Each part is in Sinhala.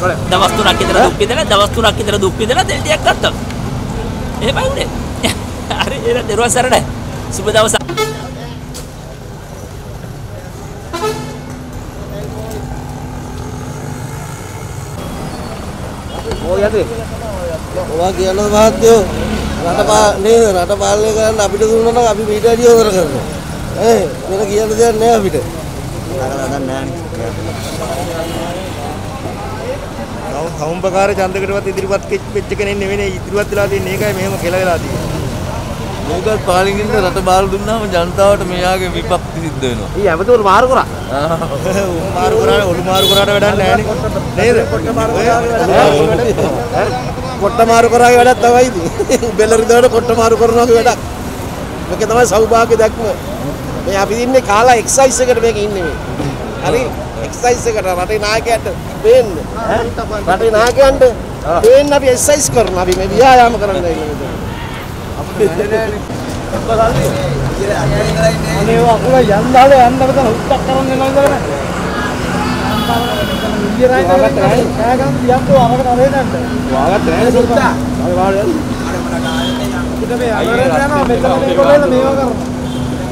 දවස් තුනක් විතර දුක් විඳලා දවස් තුනක් විතර දුක් විඳලා තෙල් ටිකක් ගත්තා. එහෙමයි උනේ. හරි ඒක දරුවන් සරණයි. සුබ දවසක්. ඔවා කියනවා මහත්තයෝ රට නේද රට පාලනය කරන්න අපිට දුන්නා නම් අපි මීට වැඩිය හොර කරනවා. ඈ වෙන කියන්න දෙයක් නෑ අපිට. සෞම්පකාර ඡන්දකටවත් ඉදිරිපත් වෙච්ච කෙනෙක් නෙවෙයි ඉදිරිපත් වෙලා තියෙන්නේ ඒකයි මෙහෙම කියලා වෙලා තියෙන්නේ. මේකත් පාලින්ගින්ද රට බාර දුන්නාම ජනතාවට මෙයාගේ විපත්ති සිද්ධ වෙනවා. ඊ ඇමතුරු මාරු කරා. මාරු කරාට ඔලු මාරු කරාට වැඩක් නැහැ නේද? කොට්ට මාරු කරාගේ වැඩක් තමයි ඉතින්. බෙල්ල රිදවට කොට්ට මාරු කරනවාගේ වැඩක්. මේක තමයි සෞභාග්‍ය දැක්ම. මේ අපි ඉන්නේ කාලා එක්සයිස් එකට මේක ඉන්නේ මේ. හරි එක්සයිස් එකට රටේ නායකයන්ට පේන්න. රටේ නායකයන්ට පේන්න අපි එක්සයිස් කරනවා. අපි මේ ව්‍යායාම කරන්න ඉන්නේ මෙතන. අනේ වකුල යන්දාල යන්න බතන උත්තක් කරන්න එනවා ඉඳලා නෑ. ඉතිරයි කෑ ගන්න තියම්කෝ අරකට අරේ නැන්ද. වාගත් නෑනේ සුත්තා. අර වාඩි යන්න. අපිට මේ අරගෙන යනවා මෙතන මේගොල්ලෝ මේවා කරනවා.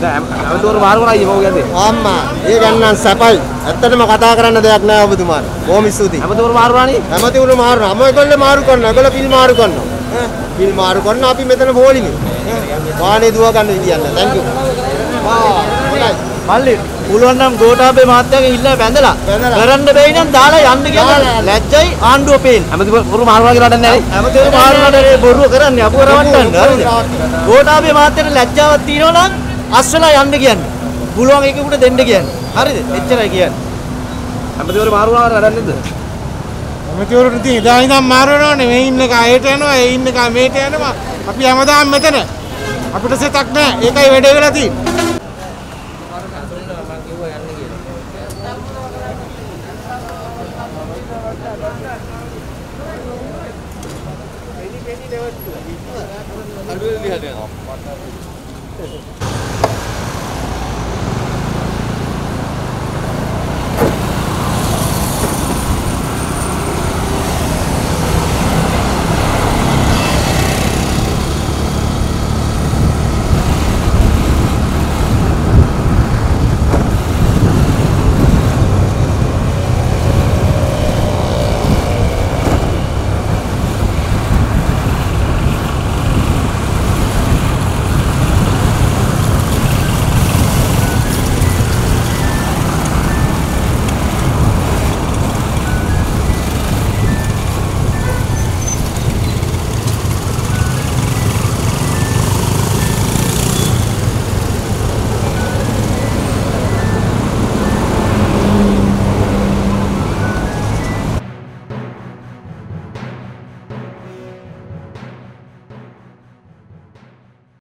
දැන් ඇමතුරු මාරු කරා ඊමෝ කියන්නේ. අම්මා ඒ ගන්නන් සපයි. ඇත්තටම කතා කරන්න දෙයක් නෑ ඔබතුමාට. බොහොම ස්තුතියි. ඇමතුරු මාරු කරානේ. ඇමතිවරු මාරු නම ඒගොල්ලෝ මාරු කරනවා. ඒගොල්ලෝ පිල් මාරු කරනවා. ඈ පිල් මාරු කරනවා අපි මෙතන පොලිමේ. වාහනේ දුව ගන්න විදියක් නෑ. thank you. ආ හොඳයි. මල්ලි පුළුවන් නම් ගෝඨාභය මහත්තයාගේ ඉල්ල බැඳලා. කරන්න බැයි නම් දාලා යන්න කියලා. ලැජ්ජයි ආණ්ඩුව පේන. ඇමතිවරු මාරු කරා කියලා නැහැ. ඇමතිවරු මාරු කරලා බොරුව කරන්නේ අපුව රවට්ටන්න. හරිද? ගෝඨාභය මහත්තයාට ලැජ්ජාවක් තියෙනවා නම් අස්සලා යන්න කියන්නේ. පුළුවන් එකෙකුට දෙන්න කියන්නේ. හරිද? එච්චරයි කියන්නේ. ඇමතිවරු මාරු වැඩක් නැද්ද? ඇමතිවරුට ඉතින් එදා ඉඳන් මාරු වෙනවනේ මේ ඉන්න එක අයට යනවා ඒ ඉන්න එක මේට යනවා අපි හැමදාම මෙතන අපිට සෙතක් නැහැ ඒකයි වැඩේ වෙලා තියෙන්නේ